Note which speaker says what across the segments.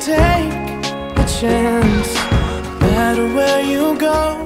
Speaker 1: Take a chance. No matter where you go,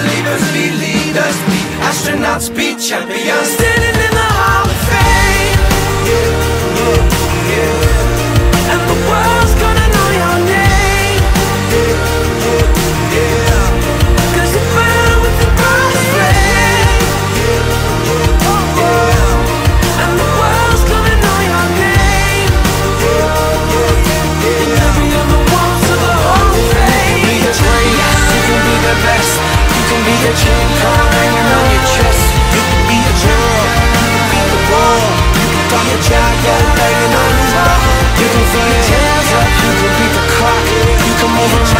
Speaker 2: believers, be leaders, be astronauts, be champions, You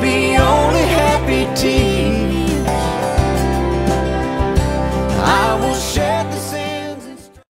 Speaker 3: be only happy tears.